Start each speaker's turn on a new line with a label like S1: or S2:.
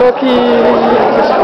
S1: Eu que